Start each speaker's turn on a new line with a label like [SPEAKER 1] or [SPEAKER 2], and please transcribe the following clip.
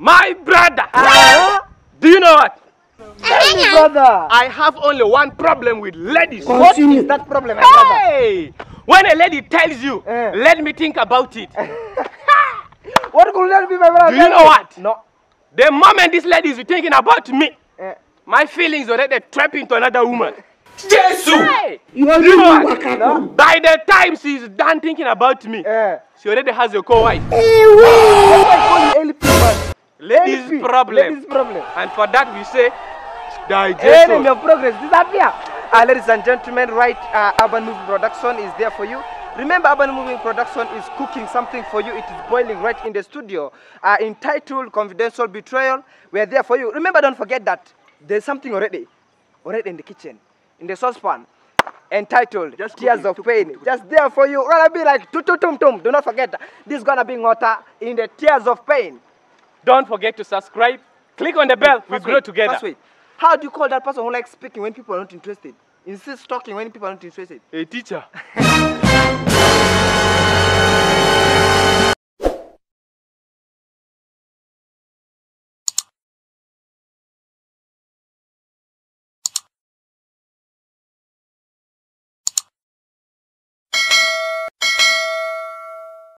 [SPEAKER 1] My brother! Do you know what?
[SPEAKER 2] brother.
[SPEAKER 1] I have only one problem with ladies.
[SPEAKER 2] What is that problem, my brother?
[SPEAKER 1] Hey! When a lady tells you,
[SPEAKER 2] Eh.
[SPEAKER 1] let me think about it.
[SPEAKER 2] What could that be, my brother?
[SPEAKER 1] Do you know what?
[SPEAKER 2] No.
[SPEAKER 1] The moment this lady is thinking about me,
[SPEAKER 2] Eh.
[SPEAKER 1] my feelings already trap into another woman. Jesus! Hey!
[SPEAKER 2] You
[SPEAKER 1] Do you?
[SPEAKER 2] No.
[SPEAKER 1] By the time she's done thinking about me,
[SPEAKER 2] Eh.
[SPEAKER 1] she already has a co-wife.
[SPEAKER 2] That's why I call you LP, man.
[SPEAKER 1] Ladies
[SPEAKER 2] LP,
[SPEAKER 1] problem.
[SPEAKER 2] Ladies problem.
[SPEAKER 1] And for that we say,
[SPEAKER 2] Enemy of progress, disappear. Uh, ladies and gentlemen, right, uh, Urban Movie Production is there for you. Remember, Urban Movie Production is cooking something for you. It is boiling right in the studio. Uh, entitled Confidential Betrayal. We are there for you. Remember, don't forget that there's something already, already in the kitchen, in the saucepan, entitled
[SPEAKER 3] Just
[SPEAKER 2] Tears of Pain. Just there for you. Gonna be like tum tum tum tum. Do not forget. This is gonna be water in the Tears of Pain.
[SPEAKER 1] Don't forget to subscribe. Click on the bell. We grow together.
[SPEAKER 2] wait. How do you call that person who likes speaking when people are not interested? Insist talking when people are not interested.
[SPEAKER 1] A teacher.